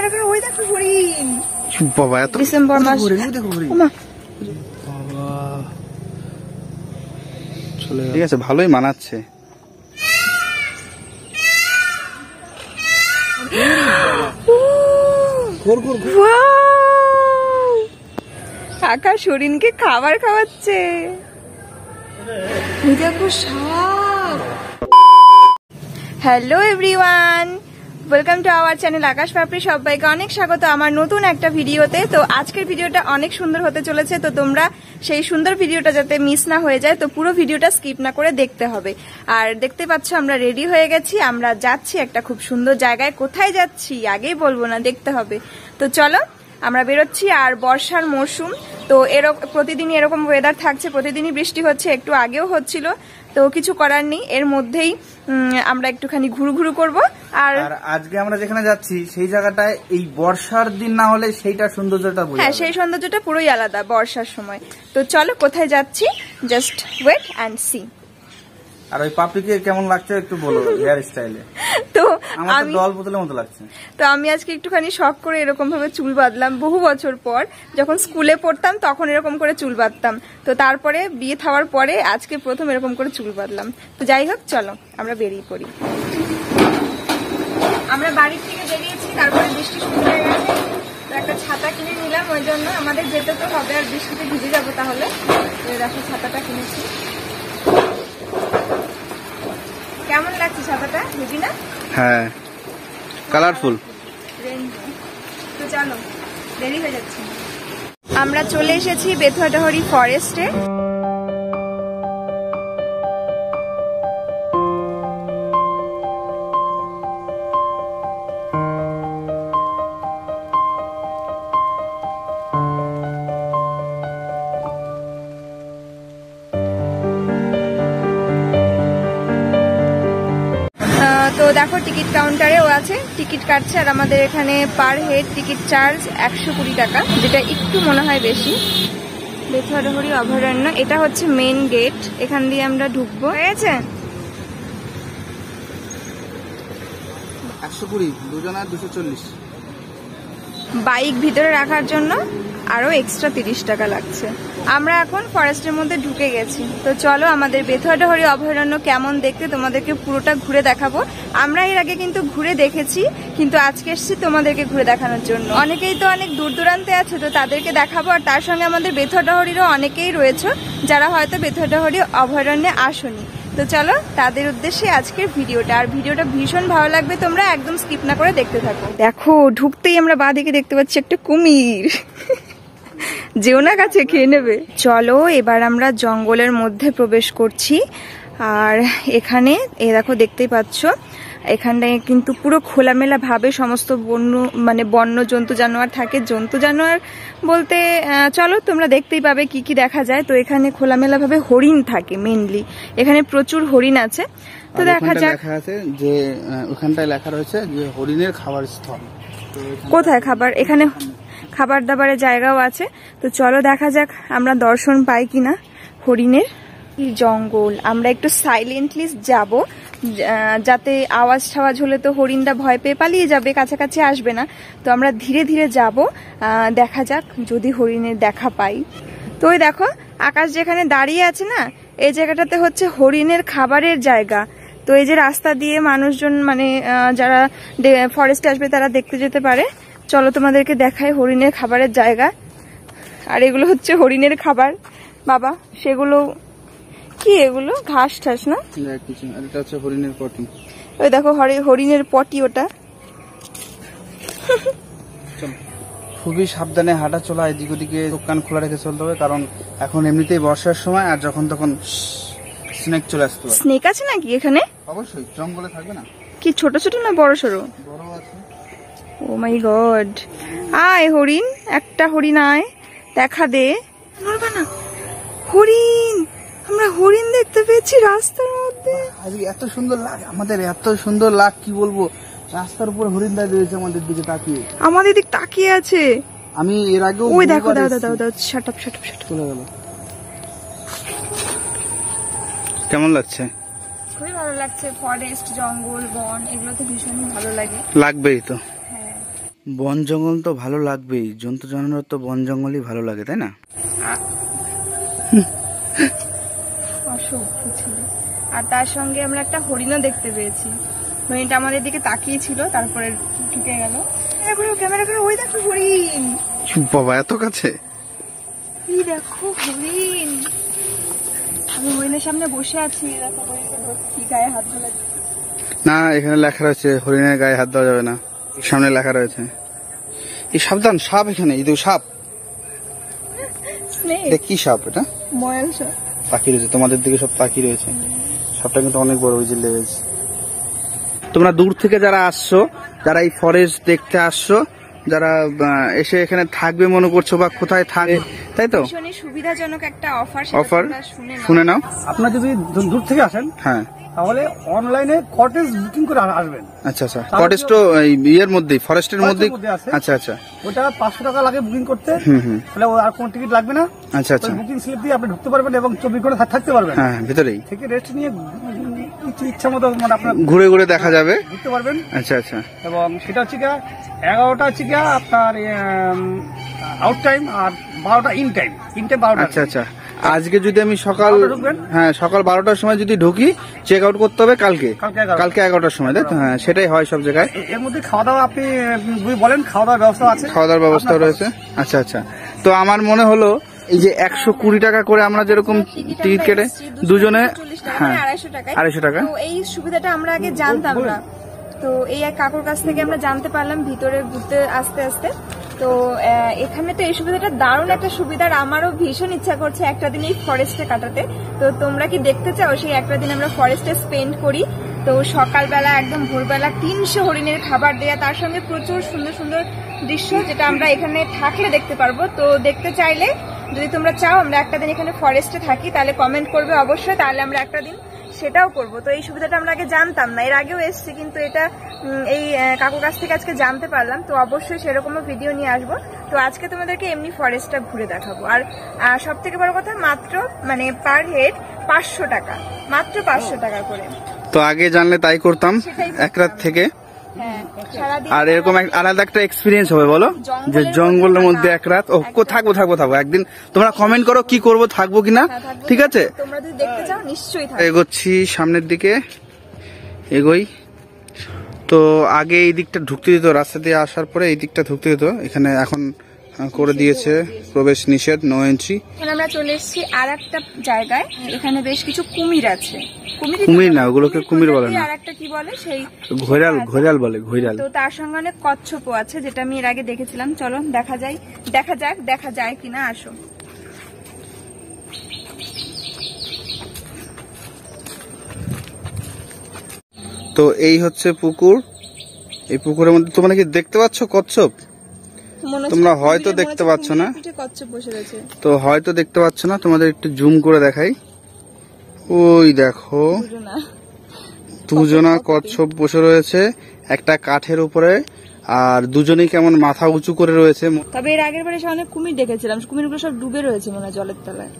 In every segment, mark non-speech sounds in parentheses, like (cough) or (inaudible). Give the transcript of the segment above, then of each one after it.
Camera করে ওই দেখো হরিণ বাবা এত ডিসেম্বর মাস। দেখো হরিণ। ঠিক আছে ভালোই মানাচ্ছে। খাবার খাওয়াচ্ছে। Hello everyone. Welcome to our channel Akash Papri সবাইকে অনেক স্বাগত আমার নতুন একটা ভিডিওতে। তো আজকের ভিডিওটা অনেক সুন্দর হতে চলেছে। তো তোমরা সেই সুন্দর ভিডিওটা যাতে মিস না হয়ে যায়, তো পুরো ভিডিওটা স্কিপ না করে দেখতে হবে। আর দেখতে পাচ্ছ, আমরা রেডি হয়ে গেছি। আমরা যাচ্ছি একটা খুব সুন্দর জায়গায়। কোথায় যাচ্ছি, আগেই বলব না, দেখতে হবে। তো চলো, আমরা বেরোচ্ছি। আর বর্ষার মরশুম তো এরকম প্রতিদিনই এরকম ওয়েদার থাকছে। প্রতিদিনই বৃষ্টি হচ্ছে, একটু আগেও হচ্ছিল। তো কিছু করার নেই। এর মধ্যেই আমরা একটুখানি ঘুরু ঘুরু করব। আর আজকে আমরা যেখানে যাচ্ছি সেই জায়গাটায় এই বর্ষার দিন না হলে সেইটা সৌন্দর্যটা হ্যাঁ সেই সৌন্দর্যটা পুরোই আলাদা বর্ষার সময়। তো চলো কোথায় যাচ্ছি? জাস্ট ওয়েট অ্যান্ড সি আর ওই পাপড়িকে কেমন লাগছে একটু বলো হেয়ার (laughs) স্টাইলে তো আমি দল বোতলের মতো লাগছে। তো আমি আজকে একটুখানি শখ করে এরকম ভাবে চুল বাঁধলাম বহু বছর পর। যখন স্কুলে পড়তাম তখন এরকম করে চুল বাঁধতাম। তো তারপরে বিয়ে থাওয়ার পরে আজকে প্রথম এরকম করে চুল বাঁধলাম। তো যাই হোক চলো আমরা বেরিয়ে পড়ি। আমরা বাড়ির থেকে বেরিয়েছি তারপরে বৃষ্টি শুরু হয়ে গেছে। তো একটা ছাতা কিনে নিলাম ওই জন্য আমাদের যেতে তো হবে আর বৃষ্টিতে ভিজে যাব তাহলে। দেখো ছাতাটা কিনেছি। কেমন লাগছে সাদাটা বুঝি না হ্যাঁ কালারফুল। তো চলো দেরি হয়ে যাচ্ছে। আমরা চলে এসেছি বেথুয়াডাহরি ফরেস্টে দেখো টিকিট কাউন্টারেও আছে। টিকিট কাটছে আর আমাদের এখানে পার হেড টিকিট চার্জ একশো কুড়ি টাকা যেটা একটু মনে হয় বেশি। বেথুয়াডহরি অভয়ারণ্য এটা হচ্ছে মেন গেট এখান দিয়ে আমরা ঢুকবো। হয়েছে? একশো কুড়ি দুজন আর দুশো চল্লিশ। বাইক ভিতরে রাখার জন্য আরও এক্সট্রা তিরিশ টাকা লাগছে। আমরা এখন ফরেস্টের মধ্যে ঢুকে গেছি। তো চলো আমাদের বেথুয়াডাহরি অভয়ারণ্য কেমন দেখতে তোমাদেরকে পুরোটা ঘুরে দেখাবো। আমরা এর আগে কিন্তু ঘুরে দেখেছি, কিন্তু আজকে এসেছি তোমাদেরকে ঘুরে দেখানোর জন্য। অনেকেই তো অনেক দূর দূরান্তে আছে, তো তাদেরকে দেখাবো। আর তার সঙ্গে আমাদের বেথুয়াডাহরিরও অনেকেই রয়েছে, যারা হয়তো বেথুয়াডাহরি অভয়ারণ্যে আসনি। তো চলো তাদের উদ্দেশ্যে আজকের ভিডিওটা। আর ভিডিওটা ভীষণ ভালো লাগবে, তোমরা একদম স্কিপ না করে দেখতে থাকো। দেখো, ঢুকতেই আমরা বাঁ দিকে দেখতে পাচ্ছি একটা কুমির। যেও না কাছে খেয়ে নেবে। চলো এবার আমরা জঙ্গলের মধ্যে প্রবেশ করছি। আর এখানে এ দেখো দেখতেই পাচ্ছ এখানটায় কিন্তু পুরো খোলামেলা ভাবে সমস্ত বন্য মানে বন্য জন্তু জানোয়ার থাকে। জন্তু জানোয়ার বলতে চলো তোমরা দেখতেই পাবে কি কি দেখা যায়। তো এখানে খোলামেলা ভাবে হরিণ থাকে মেনলি এখানে প্রচুর হরিণ আছে। তো দেখা যাক। লেখা আছে যে ওখানটায় লেখা রয়েছে যে হরিণের খাবার স্থল। কোথায় খাবার? এখানে খাবার দাবারের জায়গাও আছে। তো চলো দেখা যাক আমরা দর্শন পাই কিনা হরিণের জঙ্গল। আমরা একটু সাইলেন্টলি যাব। যাতে আওয়াজ ঠাওয়াজ হলে তো হরিণটা ভয় পেয়ে পালিয়ে যাবে, কাছাকাছি আসবে না। তো আমরা ধীরে ধীরে যাব। দেখা যাক যদি হরিণের দেখা পাই। তো ওই দেখো, আকাশ যেখানে দাঁড়িয়ে আছে না, এই জায়গাটাতে হচ্ছে হরিণের খাবারের জায়গা। তো এই যে রাস্তা দিয়ে মানুষজন মানে যারা ফরেস্টে আসবে তারা দেখতে যেতে পারে। চলো তোমাদেরকে দেখায় হরিণের খাবারের জায়গা। আর এগুলো হচ্ছে হরিণের খাবার। বাবা সেগুলো কি এগুলো? ঘাস ঠাস না? এটা হচ্ছে হরিণের পটি। ওই দেখো হরি- হরিণের পটি ওটা। খুবই সাবধানে হাঁটা চলা এদিক ওদিকে দোকান খোলা রেখে চলতে হবে কারণ এখন এমনিতেই বর্ষার সময় আর যখন তখন স্নেক চলে আসতে স্নেক আছে নাকি এখানে? অবশ্যই জঙ্গলে থাকবে না। কি ছোট ছোট না বড় আছে ও মাই গড আয় হরিণ একটা হরিণ আয় দেখা দে। নড়বা না। হরিণ আমরা হরিণ দেখতে পেয়েছি রাস্তার মধ্যে। আজকে এত সুন্দর লাগ আমাদের এত সুন্দর লাগ কি বলব? রাস্তার উপর হরিণ দাঁড়িয়ে রয়েছে আমাদের দিকে তাকিয়ে। আমাদের দিক তাকিয়ে আছে। আমি এর আগে ওই দেখো দাও দাও। দাও shut up shut up shut চলে গেল। কেমন লাগছে? খুবই ভালো লাগছে ফরেস্ট জঙ্গল বন এগুলো তো ভীষণই ভালো লাগে। লাগবেই তো। বন জঙ্গল তো ভালো লাগবেই। জন্তু জানোয়ার তো বন জঙ্গলই ভালো লাগে তাই না? অসভ্য ছিল। আর তার সঙ্গে আমরা একটা হরিণও দেখতে পেয়েছি। হরিণটা আমাদের দিকে তাকিয়ে ছিল তারপরে ঢুকে গেল। ক্যামেরা করে ক্যামেরা করে ওই দেখো হরিণ। বাবা এত কাছে? কি দেখো হরিণ। আমি হরিণের সামনে বসে আছি দেখো হরিণকে ধরছি গায়ে হাত ধরেছি না এখানে লেখা রয়েছে হরিণের গায়ে হাত দেওয়া যাবে না। সামনে লেখা রয়েছে। এই সাবধান সাপ এখানে এই তো সাপ। এটা কি সাপ এটা? ময়াল সব পাখি রয়েছে তোমাদের দিকে সব পাখি রয়েছে। সাপটা কিন্তু অনেক বড় ওই যে লেগেছে তোমরা দূর থেকে যারা আসছো যারা এই ফরেস্ট দেখতে আসছো যারা এসে এখানে থাকবে মনে করছ বা কোথায় থাকে তাই তো? সুবিধাজনক একটা অফার অফার শুনে নাও। শুনে নাও। আপনারা যদি দূর থেকে আসেন হ্যাঁ। তাহলে অনলাইনে কটেজ বুকিং করে আসবেন। আচ্ছা আচ্ছা। কটেজ তো ইয়ের মধ্যেই ফরেস্টের মধ্যে। আচ্ছা আচ্ছা। ওটা পাঁচশো টাকা লাগে বুকিং করতে। তাহলে আর কোনো টিকিট লাগবে না। আচ্ছা আচ্ছা। বুকিং স্লিপ দিয়ে আপনি ঢুকতে পারবেন এবং চব্বিশ ঘণ্টা থাকতে পারবেন। হ্যাঁ ভিতরেই। থেকে রেস্ট নিয়ে ইচ্ছা মতো মানে আপনার ঘুরে ঘুরে দেখা যাবে। ঘুরতে পারবেন। আচ্ছা আচ্ছা। এবং সেটা হচ্ছে গিয়া এগারোটা হচ্ছে আপনার আউট টাইম আর বারোটা ইন টাইম ইন টাইম বারোটা আচ্ছা আচ্ছা। আজকে যদি আমি সকাল হ্যাঁ সকাল বারোটার সময় যদি ঢুকি চেক আউট করতে হবে কালকে। কালকে এগারোটার সময় তাই তো? হ্যাঁ সেটাই হয় সব জায়গায়। এর মধ্যে খাওয়া দাওয়া আপনি বলেন খাওয়া দাওয়ার ব্যবস্থা আছে। খাওয়া দাওয়ার ব্যবস্থা রয়েছে। আচ্ছা আচ্ছা। তো আমার মনে হলো এই যে একশো কুড়ি টাকা করে আমরা যেরকম টিকিট কেটে দুজনে হ্যাঁ আড়াইশো টাকা। তো এই সুবিধাটা আমরা আগে জানতাম না। তো এই এক কাকুর কাছ থেকে আমরা জানতে পারলাম ভিতরে ঘুরতে আস্তে আস্তে। তো এখানে তো এই সুবিধাটা দারুণ একটা সুবিধা আর আমারও ভীষণ ইচ্ছা করছে একটা দিন এই ফরেস্টে কাটাতে। তো তোমরা কি দেখতে চাও সেই একটা দিন আমরা ফরেস্টে স্পেন্ড করি? তো সকালবেলা একদম ভোরবেলা তিনশো হরিণের খাবার দেয়া, তার সঙ্গে প্রচুর সুন্দর সুন্দর দৃশ্য যেটা আমরা এখানে থাকলে দেখতে পারব। তো দেখতে চাইলে যদি তোমরা চাও আমরা একটা দিন এখানে ফরেস্টে থাকি, তাহলে কমেন্ট করবে অবশ্যই। তাহলে আমরা একটা দিন সেটাও করব। তো এই সুবিধাটা আমরা আগে জানতাম না। এর আগেও এসছি কিন্তু এটা এই কাকু কাকুর কাছ থেকে আজকে জানতে পারলাম। তো অবশ্যই সেরকমও ভিডিও নিয়ে আসব। তো আজকে তোমাদেরকে এমনি ফরেস্টটা ঘুরে দেখাবো। আর সব থেকে বড় কথা মাত্র মানে পার হেড পাঁচশো টাকা। মাত্র পাঁচশো টাকা করে। তো আগে জানলে তাই করতাম এক রাত থেকে। আর এরকম আলাদা একটা এক্সপিরিয়েন্স হবে বলো? যে জঙ্গলের মধ্যে এক রাত ও থাকব থাকব থাকব। একদিন তোমরা কমেন্ট করো কি করব থাকব কিনা হ্যাঁ, ঠিক আছে? এগোচ্ছি সামনের দিকে এগোই। তো আগে এই দিকটা ঢুকতে দিত রাস্তা দিয়ে আসার পরে এই দিকটা ঢুকতে দিত। এখানে এখন করে দিয়েছে। প্রবেশ নিষেধ নো এন্ট্রি এখন আমরা চলে এসেছি আর একটা জায়গায়। এখানে বেশ কিছু কুমির আছে। কুমির না, ওগুলোকে কুমির বলে না। আর একটা কি বলে? সেই ঘৈরাল ঘৈরাল বলে ঘৈরাল তো তার সঙ্গে অনেক কচ্ছপও আছে যেটা আমি এর আগে দেখেছিলাম। চলো দেখা যায় দেখা যাক দেখা যায় কিনা আসো। তো এই হচ্ছে পুকুর। এই পুকুরের মধ্যে তোমরা কি দেখতে পাচ্ছ কচ্ছপ? তোমরা হয়তো দেখতে পাচ্ছ না। তো হয়তো দেখতে পাচ্ছ না তোমাদের একটু জুম করে দেখাই। ওই দেখো দুজনা। কচ্ছপ বসে। রয়েছে একটা কাঠের উপরে আর দুজনেই কেমন মাথা উঁচু করে রয়েছে। তবে এর আগের বারে অনেক কুমির দেখেছিলাম কুমিরগুলো সব ডুবে রয়েছে মনে জলের তলায়।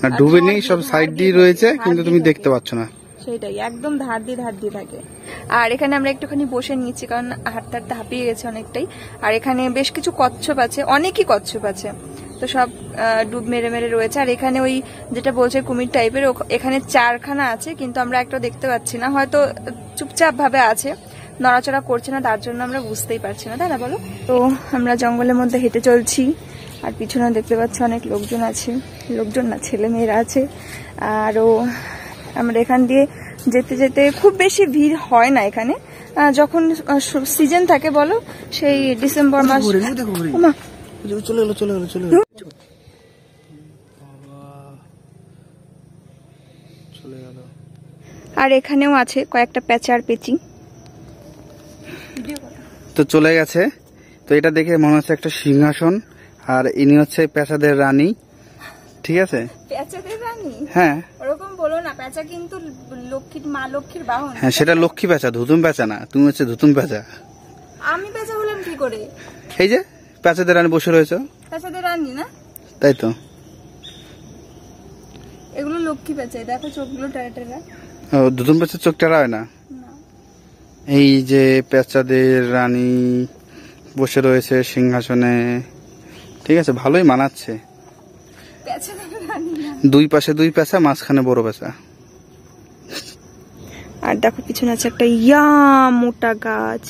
না ডুবে নেই সব সাইড দিয়ে রয়েছে কিন্তু তুমি দেখতে পাচ্ছ না। সেটাই একদম ধার দিয়ে ধার দিয়ে থাকে। আর এখানে আমরা একটুখানি বসে নিয়েছি, কারণ হাঁটতে হাঁটতে হাঁপিয়ে গেছে অনেকটাই। আর এখানে বেশ কিছু কচ্ছপ আছে, অনেকই কচ্ছপ আছে। তো সব ডুব মেরে মেরে রয়েছে। আর এখানে ওই যেটা বলছে কুমির টাইপের এখানে চারখানা আছে, কিন্তু আমরা একটা দেখতে পাচ্ছি না। হয়তো চুপচাপ ভাবে আছে, নড়াচড়া করছে না, তার জন্য আমরা বুঝতেই পারছি না, তাই না বলো? তো আমরা জঙ্গলের মধ্যে হেঁটে চলছি, আর পিছনে দেখতে পাচ্ছি অনেক লোকজন আছে। লোকজন না, ছেলে মেয়েরা আছে, আরও আমরা এখান দিয়ে যেতে যেতে খুব বেশি ভিড় হয় না এখানে। আহ, যখন সিজন থাকে বলো সেই ডিসেম্বর মাস চলে গেলো চলে গেলো চলে গেলো। আর এখানেও আছে কয়েকটা প্যাচার পেচিং তো চলে গেছে। তো এটা দেখে মনে হচ্ছে একটা সিংহাসন আর ইনি হচ্ছে পেশাদের রানী। ঠিক আছে? হ্যাঁ। ওরকম বলো না প্যাচা কিন্তু লক্ষ্মীর মা লক্ষ্মীর বাহন। হ্যাঁ সেটা লক্ষ্মী পেঁচা ধুতুম পেঁচা না তুমি হচ্ছে ধুতুম পেঁচা। আমি প্যাচা হলাম কি করে? এই যে পেঁচাদের রানী বসে রয়েছে। প্যাচাদের রানী না? তাই তো। এগুলো লক্ষ্মী প্যাচা দেখো চোখগুলো টেরা টেরা। ও ধুতুম পেঁচার চোখ টেরা হয় না। এই যে পেঁচাদের রানী বসে রয়েছে সিংহাসনে। ঠিক আছে ভালোই মানাচ্ছে। দুই পাশে দুই পেঁচা মাঝখানে বড় পেঁচা। আর দেখো পিছনে আছে একটা ইয়া মোটা গাছ।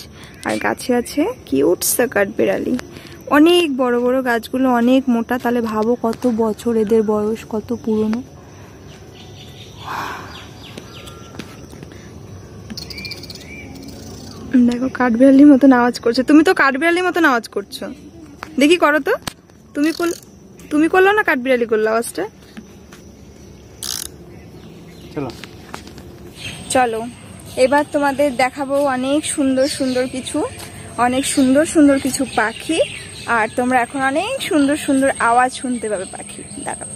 আর গাছে আছে কিউট সা কাঠবেড়ালি অনেক বড় বড় গাছগুলো অনেক মোটা তাহলে ভাবো কত বছর এদের বয়স কত পুরনো। দেখো কাঠবিড়ালির মতন আওয়াজ করছে। তুমি তো কাঠবিড়ালির মতন আওয়াজ করছ। দেখি করো তো। তুমি করল তুমি করল না কাঠবিড়ালি করল আওয়াজটা চলো। চলো। এবার তোমাদের দেখাবো অনেক সুন্দর সুন্দর কিছু অনেক সুন্দর সুন্দর কিছু পাখি আর তোমরা এখন অনেক সুন্দর সুন্দর আওয়াজ শুনতে পাবে পাখি। দেখাবো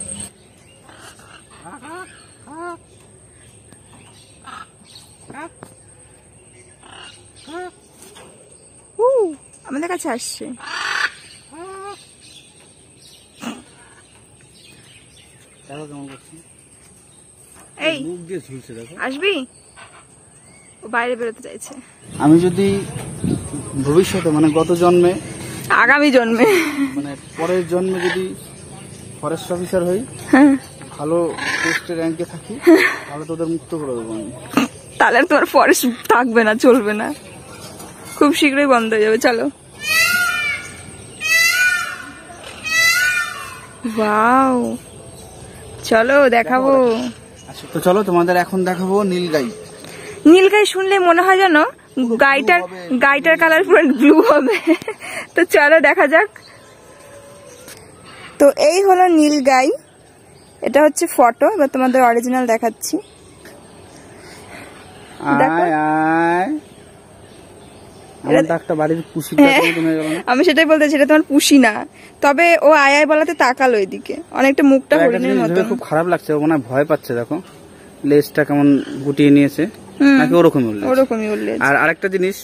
আমাদের কাছে আসছে। দেখো কেমন করছি। এই মুখ দিয়ে ঝুলছে দেখো। আসবি? ও বাইরে বেরোতে চাইছে। আমি যদি ভবিষ্যতে মানে গত জন্মে আগামী জন্মে। মানে পরের জন্মে যদি ফরেস্ট অফিসার হই হ্যাঁ। ভালো পোস্টে র্যাঙ্কে থাকি তাহলে তোদের মুক্ত করে দেবো আমি। তাহলে আর তোমার ফরেস্ট থাকবে না চলবে না। খুব শীঘ্রই বন্ধ হয়ে যাবে চলো। ওয়াও চলো দেখাবো আচ্ছা তো চলো তোমাদের এখন দেখাবো নীলগাই। নীলগাই শুনলে মনে হয় যেন গাইটার গাইটার কালার পুরো ব্লু হবে। তো চলো দেখা যাক। তো এই হলো নীলগাই। এটা হচ্ছে ফটো এবার তোমাদের অরিজিনাল দেখাচ্ছি। দেখো। আয় আয় আমার তো একটা বাড়ির পুষি হ্যাঁ। মতন হয়ে গেল না আমি সেটাই বলতে এটা তোমার পুষি না। তবে ও আয় আয় বলাতে তাকালো এদিকে। অনেকটা মুখটা হরিণের মতো খুব খারাপ লাগছে ও মনে হয় ভয় পাচ্ছে দেখো। লেজটা কেমন গুটিয়ে নিয়েছে। নাকি ওরকমই ওরকমই আর আরেকটা জিনিস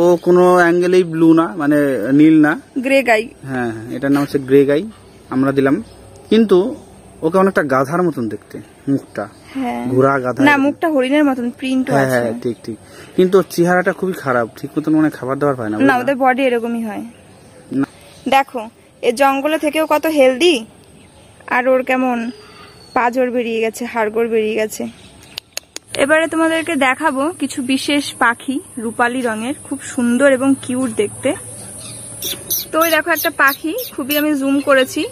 ও কোনো অ্যাঙ্গেলেই ব্লু না মানে নীল না। Grey guy. হ্যাঁ হ্যাঁ এটার নাম হচ্ছে গ্রে গাই আমরা দিলাম। কিন্তু ওকে অনেকটা গাধার মতন দেখতে মুখটা। হ্যাঁ ঘোড়া গাধা না মুখটা হরিণের মতন প্রিন্ট হ্যাঁ আছে। হ্যাঁ ঠিক ঠিক। কিন্তু চেহারাটা খুবই খারাপ ঠিক মতন মানে খাবার দাবার পায় না না ওদের বডি এরকমই হয়। দেখো এ জঙ্গলে থেকেও কত হেলদি আর ওর কেমন? পাজর বেরিয়ে গেছে হাড়গোড় বেরিয়ে গেছে। এবারে তোমাদেরকে দেখাবো কিছু বিশেষ পাখি রূপালী রঙের খুব সুন্দর এবং কিউট দেখতে। তো ওই দেখো একটা পাখি খুবই আমি জুম করেছি।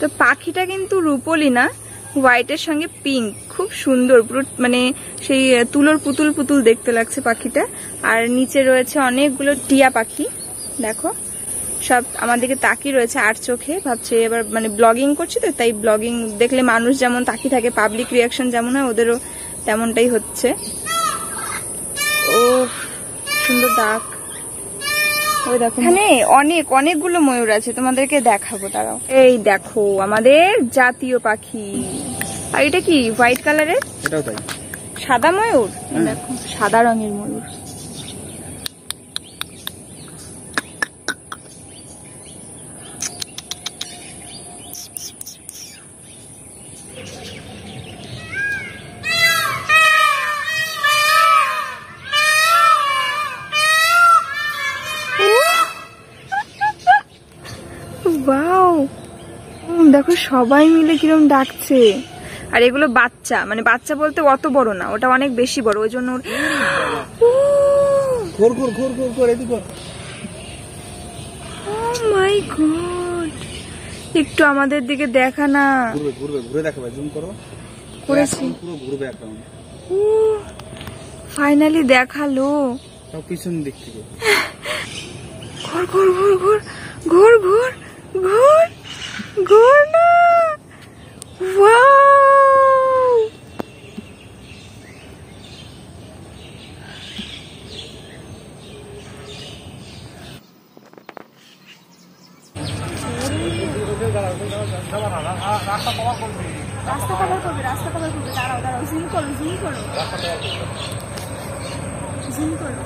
তো পাখিটা কিন্তু রূপলি না হোয়াইটের সঙ্গে পিঙ্ক। খুব সুন্দর, পুরো মানে সেই তুলোর পুতুল পুতুল দেখতে লাগছে পাখিটা। আর নিচে রয়েছে অনেকগুলো টিয়া পাখি। দেখো, সব আমার দিকে তাকিয়ে রয়েছে আর চোখে। ভাবছে এবার মানে ব্লগিং করছি তো, তাই ব্লগিং দেখলে মানুষ যেমন তাকিয়ে থাকে পাবলিক রিয়াকশন যেমন হয়, ওদেরও তেমনটাই হচ্ছে। ও সুন্দর ডাক। ওই দেখো। এখানে অনেক অনেকগুলো ময়ূর আছে তোমাদেরকে দেখাবো দাঁড়াও। এই দেখো আমাদের জাতীয় পাখি। আর এটা কি হোয়াইট কালারের? এটাও তাই। সাদা ময়ূর? দেখো সাদা রঙের ময়ূর। সবাই মিলে কিরম ডাকছে। আর এগুলো বাচ্চা মানে বাচ্চা বলতে অত বড় না ওটা অনেক বেশি বড় ওই জন্য মাই গড (gasps) একটু আমাদের দিকে দেখা না। করেছি। ফাইনালি দেখাল। পিছন দিক থেকে। ঘুর ঘুর ঘুর ঘুর ঘুর ঘুর ঘুর না ওয়াও রাস্তা কভার করবে রাস্তা কভার করবে দাঁড়াও দাঁড়াও জিম করো জিম করো জিম করো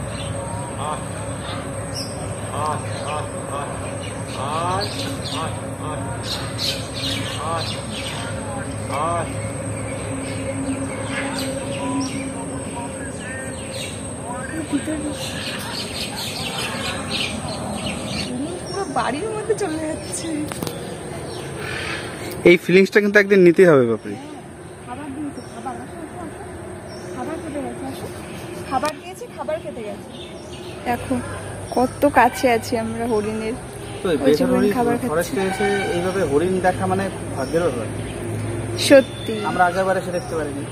বাড়ির মধ্যে চলে যাচ্ছে। এই ফিলিংসটা কিন্তু একদিন নিতেই হবে বাপরে। খাবার দিয়েছে খাবার। খাবার খেতে গেছে আসো। খাবার দিয়েছি খাবার খেতে গেছে। দেখো কত কাছে আছি আমরা হরিণের। খাবার খাচ্ছে। এইভাবে হরিণ দেখা মানে ভাগ্যের সত্যি। আমরা আগেরবার দেখতে পারিনি।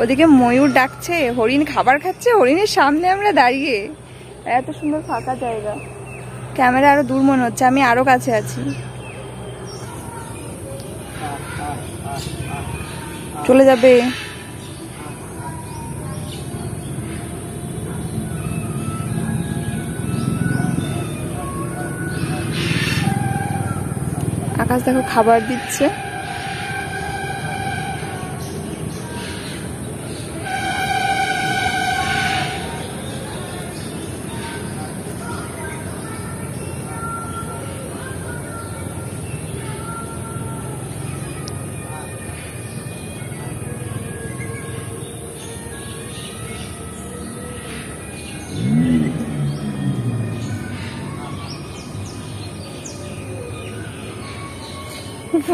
ওদিকে ময়ূর ডাকছে হরিণ খাবার খাচ্ছে হরিণের সামনে আমরা দাঁড়িয়ে। এত সুন্দর ফাঁকা জায়গা। ক্যামেরা আরও দূর মনে হচ্ছে, আমি আরও কাছে আছি। চলে যাবে। আকাশ দেখো খাবার দিচ্ছে।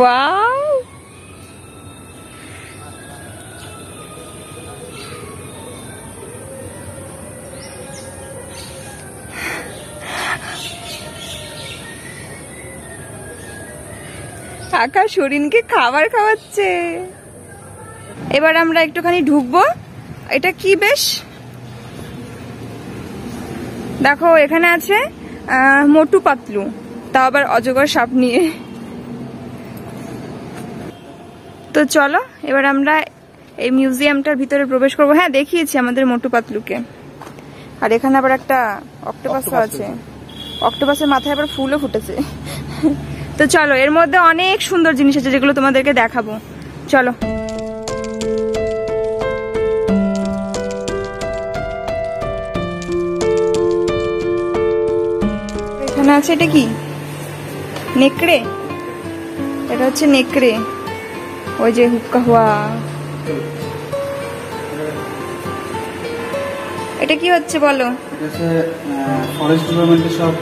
ওয়াও আকাশ হরিণকে খাবার খাওয়াচ্ছে। এবার আমরা একটুখানি ঢুকবো। এটা কি বেশ? দেখো, এখানে আছে মোটু পাতলু। তা আবার অজগর সাপ নিয়ে তো চলো এবার আমরা এই মিউজিয়ামটার ভিতরে প্রবেশ করব। হ্যাঁ দেখিয়েছি আমাদের মোটু পাতলুকে। আর এখানে আবার একটা অক্টোপাসও অক্টোপাস আছে। অক্টোপাসের মাথায় আবার ফুলও ফুটেছে। তো চলো এর মধ্যে অনেক সুন্দর জিনিস আছে যেগুলো তোমাদেরকে দেখাবো। চলো। এখানে আছে এটা কি? নেকড়ে? এটা হচ্ছে নেকড়ে। ওই যে হুক্কা হুয়া। এটা কি হচ্ছে বলো? ফরেস্ট ডিপার্টমেন্টের সব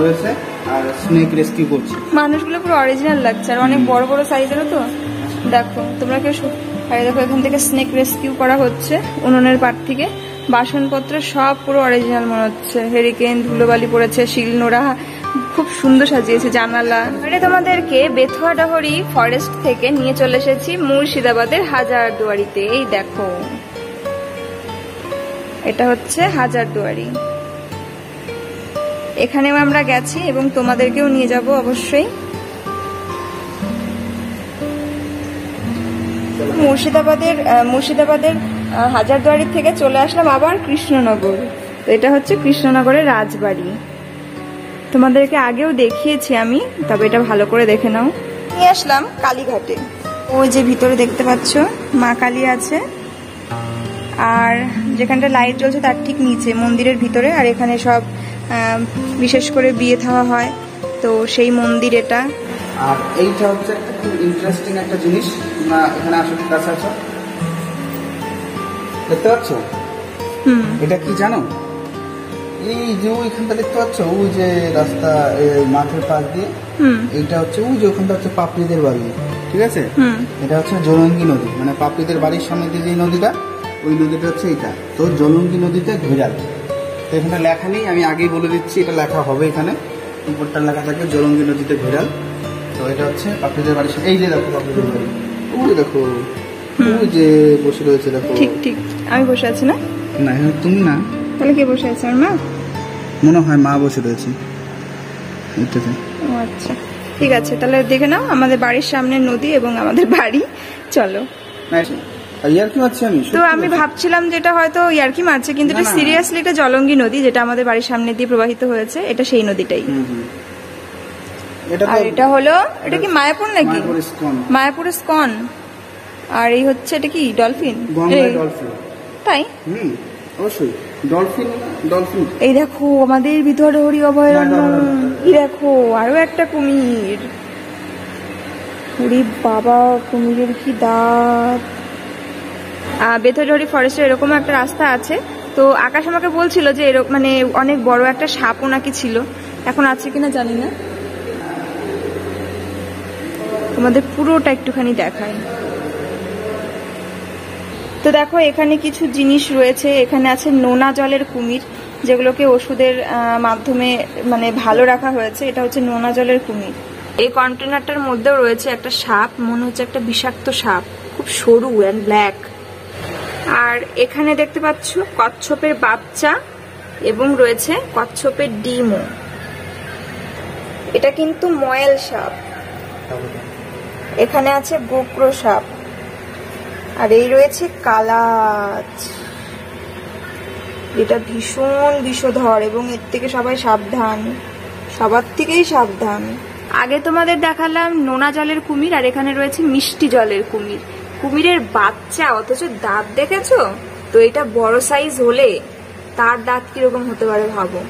রয়েছে আর স্নেক রেস্কিউ করছে। মানুষগুলো পুরো অরিজিনাল লাগছে আর অনেক বড় বড় সাইজেরও তো। দেখো তোমরা কেউ আরে দেখো এখান থেকে স্নেক রেস্কিউ করা হচ্ছে উনুনের পাট থেকে। বাসনপত্র সব পুরো অরিজিনাল মনে হচ্ছে। হেরিকেন ধুলোবালি পড়েছে শিল নোড়া খুব সুন্দর সাজিয়েছে জানালা। এবারে তোমাদেরকে বেথুয়া ডাহরি ফরেস্ট থেকে নিয়ে চলে এসেছি মুর্শিদাবাদের হাজার দুয়ারিতে এই দেখো। এটা হচ্ছে হাজার দুয়ারি এখানেও আমরা গেছি এবং তোমাদেরকেও নিয়ে যাব অবশ্যই। মুর্শিদাবাদের মুর্শিদাবাদের হাজারদুয়ারি থেকে চলে আসলাম আবার কৃষ্ণনগর। তো এটা হচ্ছে কৃষ্ণনগরের রাজবাড়ি। তোমাদেরকে আগেও দেখিয়েছি আমি তবে এটা ভালো করে দেখে নাও। নিয়ে আসলাম কালীঘাটে। ওই যে ভিতরে দেখতে পাচ্ছ মা কালী আছে। আর যেখানটা লাইট জ্বলছে তার ঠিক নিচে মন্দিরের ভিতরে। আর এখানে সব বিশেষ করে বিয়ে থাওয়া হয় তো সেই মন্দির এটা। আর এইটা হচ্ছে একটা খুব ইন্টারেস্টিং একটা জিনিস তোমরা এখানে আসো কাছে আছো দেখতে পাচ্ছ? হুম। এটা কি জানো? এই যে ওইখানটা দেখতে পাচ্ছ? ওই যে রাস্তা মাঠের পাশ দিয়ে? হুম। এইটা হচ্ছে ওই যে ওখানটা হচ্ছে পাপড়িদের বাড়ি ঠিক আছে? হুম। এটা হচ্ছে জলঙ্গি নদী মানে পাপড়িদের বাড়ির সামনে দিয়ে যে নদীটা ওই নদীটা হচ্ছে এইটা। তো জলঙ্গি নদীতে ঘেরাল তো এখানে লেখা নেই আমি আগেই বলে দিচ্ছি এটা লেখা হবে এখানে। উপরটা লেখা থাকে জলঙ্গি নদীতে ঘেরাল তো এটা হচ্ছে পাপড়িদের বাড়ির সামনে এই যে দেখো পাপড়িদের বাড়ি। ওই দেখো ওই যে বসে রয়েছে দেখো। ঠিক ঠিক। আমি বসে আছি না? না তুমি না। তাহলে কে বসে আছে? আমার মা? মনে হয় মা বসে রয়েছে। এইটাতে। ও আচ্ছা। ঠিক আছে তাহলে দেখে নাও আমাদের বাড়ির সামনে নদী এবং আমাদের বাড়ি। চলো। তো আমি ভাবছিলাম যেটা হয়তো ইয়ার্কি মারছে কিন্তু এটা। সিরিয়াসলি জলঙ্গি নদী যেটা আমাদের বাড়ির সামনে দিয়ে প্রবাহিত হয়েছে এটা সেই নদীটাই। এটা আর এটা হলো এটা কি মায়াপুর নাকি? মায়াপুর স্কন আর এই হচ্ছে এটা কি ডলফিন। তাই? হুম অবশ্যই। ডলফিন ডলফিন এই দেখো আমাদের ভিতরে হরি অভয়ারণ্য। এই দেখো আরও একটা কুমির ওরে বাবা কুমিরের কি দাঁত বেথরহরি ফরেস্টের এরকম একটা রাস্তা আছে তো আকাশ আমাকে বলছিল যে এরকম মানে অনেক বড় একটা সাপও নাকি ছিল এখন আছে কিনা জানি না তোমাদের পুরোটা একটুখানি দেখায় তো দেখো, এখানে কিছু জিনিস রয়েছে। এখানে আছে নোনা জলের কুমির, যেগুলোকে ওষুধের মাধ্যমে মানে ভালো রাখা হয়েছে। এটা হচ্ছে নোনা জলের কুমির। এই কন্টেনারটার মধ্যেও রয়েছে একটা সাপ, মনে হচ্ছে একটা বিষাক্ত সাপ। খুব সরু অ্যান্ড ব্ল্যাক আর এখানে দেখতে পাচ্ছ কচ্ছপের বাচ্চা এবং রয়েছে কচ্ছপের ডিমও। এটা কিন্তু ময়েল সাপ। এখানে আছে গোপ্র সাপ। আর এই রয়েছে কালাচ। এটা ভীষণ বিষধর এবং এর থেকে সবাই সাবধান। সবার থেকেই সাবধান। আগে তোমাদের দেখালাম নোনা জলের কুমির, আর এখানে রয়েছে মিষ্টি জলের কুমির। কুমিরের বাচ্চা, অথচ দাঁত দেখেছ? তো এটা বড় সাইজ হলে তার দাঁত কীরকম হতে পারে ভাবো।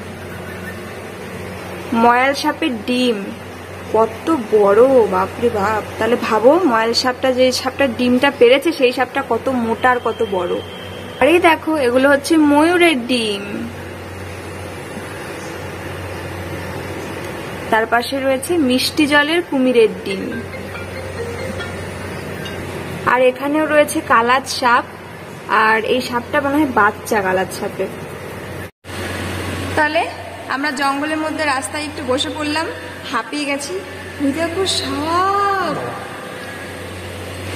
ময়াল সাপের ডিম। কত বড়, বাপরে বাপ। তাহলে ভাবো ময়াল সাপটা যে সাপটার ডিমটা পেরেছে, সেই সাপটা কত মোটা আর কত বড়। আরে দেখো, এগুলো হচ্ছে ময়ূরের ডিম। তার পাশে রয়েছে মিষ্টি জলের কুমিরের ডিম। আর এখানেও রয়েছে কালাজ সাপ, আর এই সাপটা মনে হয় বাচ্চা কালাজ সাপের। তাহলে আমরা জঙ্গলের মধ্যে রাস্তায় একটু বসে পড়লাম। হাঁপিয়ে গেছি। দেখো সাপ।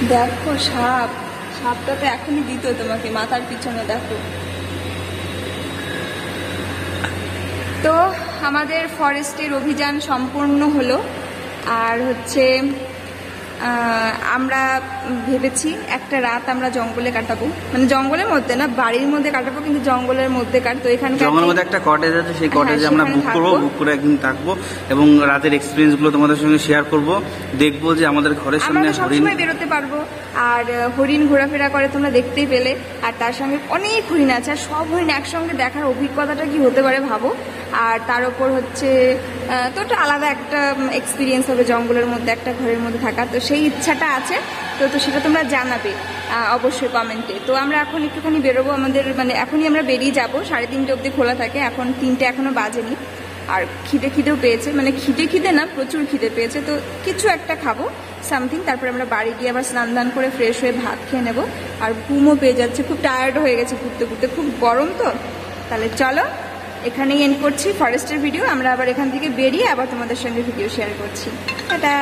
দেখো সাপ। সাপটা তো এখনই দিত তোমাকে মাথার পিছনে, দেখো। তো আমাদের ফরেস্টের অভিযান সম্পূর্ণ হলো। আর হচ্ছে আমরা ভেবেছি একটা রাত আমরা জঙ্গলে কাটাবো। মানে জঙ্গলের মধ্যে না বাড়ির মধ্যে কাটাবো কিন্তু জঙ্গলের মধ্যে কাটতো এখানকার জঙ্গলের মধ্যে একটা কটেজ আছে সেই হ্যাঁ, কটেজে আমরা বুক করব বুক করে একদিন থাকব এবং রাতের এক্সপিরিয়েন্সগুলো তোমাদের সঙ্গে শেয়ার করব। দেখব যে আমাদের ঘরের সামনে হরিণ সবসময় বেরোতে পারব। আর হরিণ ঘোরাফেরা করে তোমরা দেখতেই পেলে। আর তার সঙ্গে অনেক হরিণ আছে আর সব হরিণ একসঙ্গে দেখার অভিজ্ঞতাটা কি হতে পারে ভাবো। আর তার উপর হচ্ছে তো একটা আলাদা একটা এক্সপিরিয়েন্স হবে জঙ্গলের মধ্যে, একটা ঘরের মধ্যে থাকা। তো সেই ইচ্ছাটা আছে, তো তো সেটা তোমরা জানাবে অবশ্যই কমেন্টে তো আমরা এখন একটুখানি বেরোবো আমাদের মানে এখনই আমরা বেরিয়ে যাব, সাড়ে তিনটে অবধি খোলা থাকে, এখন তিনটে এখনও বাজেনি। আর খিদে খিদেও পেয়েছে মানে খিদে খিদে না, প্রচুর খিদে পেয়েছে। তো কিছু একটা খাব সামথিং তারপরে আমরা বাড়ি গিয়ে আবার স্নান দান করে ফ্রেশ হয়ে ভাত খেয়ে নেব। আর ঘুমও পেয়ে যাচ্ছে, খুব টায়ার্ড হয়ে গেছে ঘুরতে ঘুরতে, খুব গরম তো। তাহলে চলো এখানেই এন্ড করছি। ফরেস্টের ভিডিও আমরা আবার এখান থেকে বেরিয়ে আবার তোমাদের সঙ্গে ভিডিও শেয়ার করছি। টাটা!